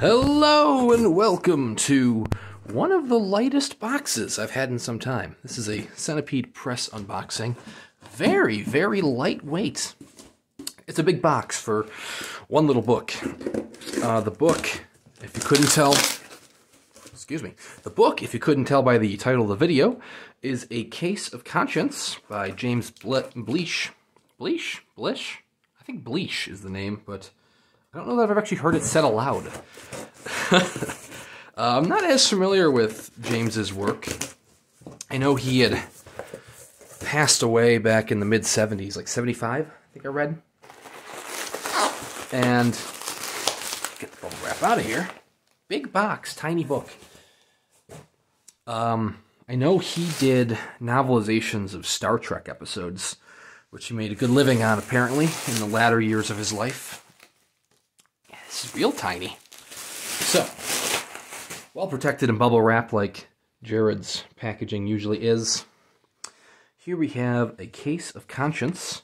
Hello and welcome to one of the lightest boxes I've had in some time. This is a Centipede Press unboxing. Very, very lightweight. It's a big box for one little book. Uh, the book, if you couldn't tell, excuse me, the book, if you couldn't tell by the title of the video, is A Case of Conscience by James Ble Bleach. Bleach? Blish? I think Bleach is the name, but I don't know that I've actually heard it said aloud. uh, I'm not as familiar with James's work. I know he had passed away back in the mid 70s, like 75, I think I read. And get the bubble wrap out of here. Big box, tiny book. Um, I know he did novelizations of Star Trek episodes, which he made a good living on apparently in the latter years of his life. Is real tiny. So, well protected in bubble wrap like Jared's packaging usually is. Here we have A Case of Conscience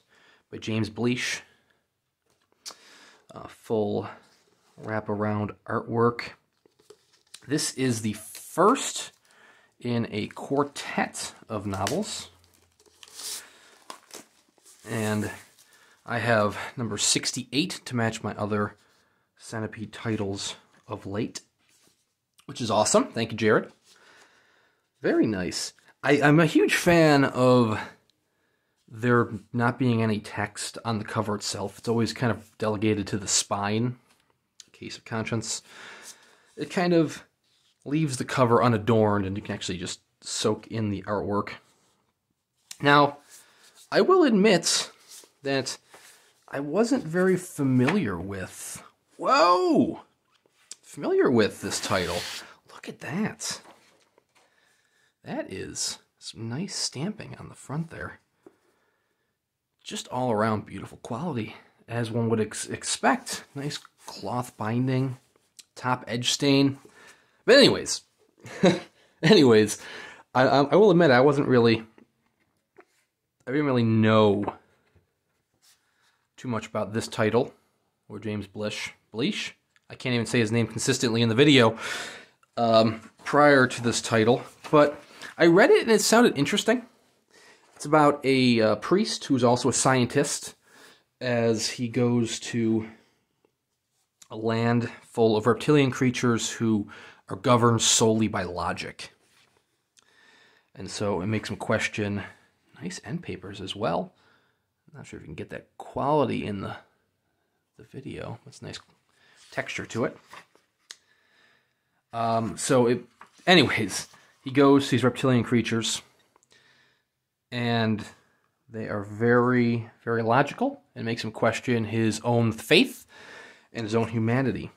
by James Bleach. full wraparound artwork. This is the first in a quartet of novels. And I have number 68 to match my other Centipede titles of late, which is awesome. Thank you, Jared. Very nice. I, am a huge fan of there not being any text on the cover itself. It's always kind of delegated to the spine, case of conscience. It kind of leaves the cover unadorned and you can actually just soak in the artwork. Now, I will admit that I wasn't very familiar with Whoa! Familiar with this title. Look at that. That is some nice stamping on the front there. Just all around beautiful quality, as one would ex expect. Nice cloth binding, top edge stain. But anyways, anyways, I, I will admit I wasn't really, I didn't really know too much about this title or James Blish. Bleach. I can't even say his name consistently in the video um, prior to this title, but I read it and it sounded interesting. It's about a uh, priest who's also a scientist as he goes to a land full of reptilian creatures who are governed solely by logic. And so it makes him question nice end papers as well. I'm not sure if you can get that quality in the the video. That's nice texture to it. Um, so, it, anyways, he goes to these reptilian creatures, and they are very, very logical, and makes him question his own faith and his own humanity.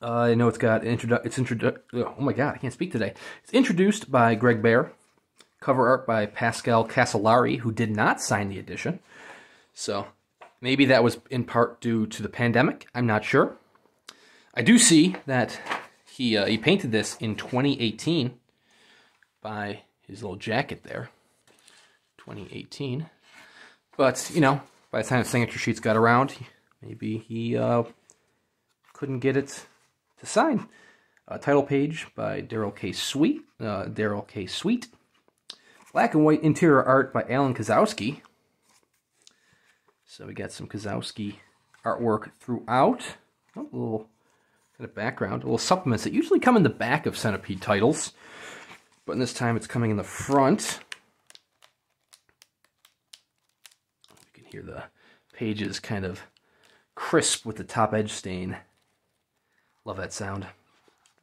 Uh, I know it's got introdu- it's introdu- oh my god, I can't speak today. It's introduced by Greg Bear, cover art by Pascal Casolari, who did not sign the edition. So maybe that was in part due to the pandemic. I'm not sure. I do see that he uh, he painted this in 2018 by his little jacket there. 2018. But, you know, by the time the signature sheets got around, maybe he uh, couldn't get it to sign. Uh, title page by Darrell K. Sweet. Uh, Darrell K. Sweet. Black and white interior art by Allen Koszowski. So we got some Koszowski artwork throughout. Oh, a little kind of background, little supplements that usually come in the back of Centipede titles, but in this time it's coming in the front. You can hear the pages kind of crisp with the top edge stain. Love that sound.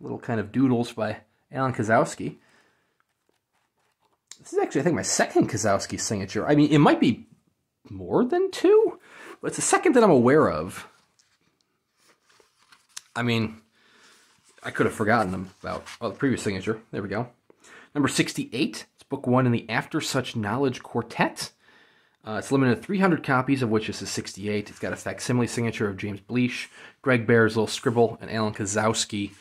Little kind of doodles by Allen Koszowski. This is actually, I think, my second Koszowski signature. I mean, it might be more than two, it's the second that I'm aware of. I mean, I could have forgotten them about well, the previous signature. There we go. Number 68. It's book one in the After Such Knowledge Quartet. Uh, it's limited to 300 copies, of which this is 68. It's got a facsimile signature of James Bleach, Greg Bear's little scribble, and Allen Koszowski.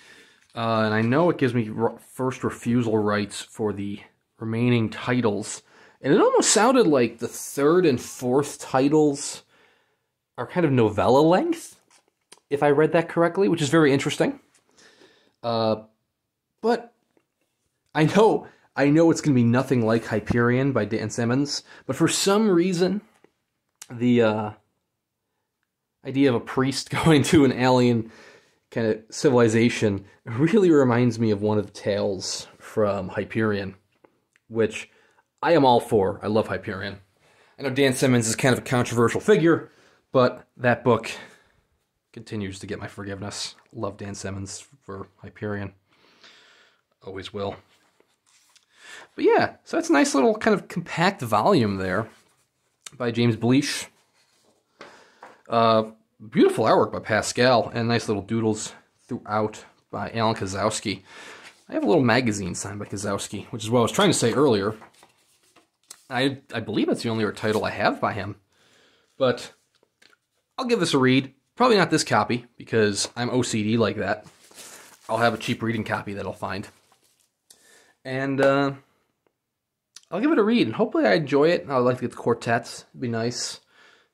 Uh, and I know it gives me first refusal rights for the remaining titles. And it almost sounded like the third and fourth titles are kind of novella length if I read that correctly, which is very interesting. Uh, but I know I know it's going to be nothing like Hyperion by Dan Simmons, but for some reason, the uh, idea of a priest going to an alien kind of civilization really reminds me of one of the tales from Hyperion, which I am all for. I love Hyperion. I know Dan Simmons is kind of a controversial figure, but that book continues to get my forgiveness. Love Dan Simmons for Hyperion. Always will. But yeah, so that's a nice little kind of compact volume there by James Bleach. Uh, beautiful artwork by Pascal and nice little doodles throughout by Allen Koszowski. I have a little magazine signed by Koszowski, which is what I was trying to say earlier. I I believe that's the only title I have by him. But I'll give this a read. Probably not this copy, because I'm OCD like that. I'll have a cheap reading copy that I'll find. And uh, I'll give it a read, and hopefully I enjoy it. I'd like to get the quartets. It'd be nice.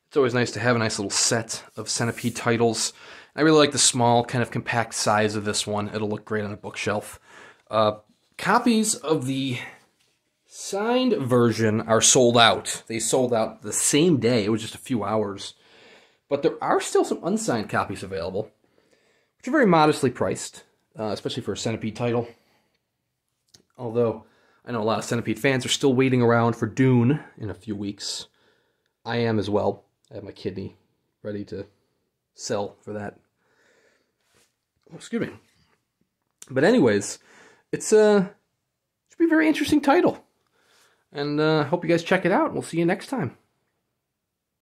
It's always nice to have a nice little set of Centipede titles. I really like the small, kind of compact size of this one. It'll look great on a bookshelf. Uh, copies of the signed version are sold out. They sold out the same day. It was just a few hours. But there are still some unsigned copies available, which are very modestly priced, uh, especially for a Centipede title. Although I know a lot of Centipede fans are still waiting around for Dune in a few weeks. I am as well. I have my kidney ready to sell for that. Oh, excuse me. But anyways, it's a should be a very interesting title. And uh, hope you guys check it out. We'll see you next time.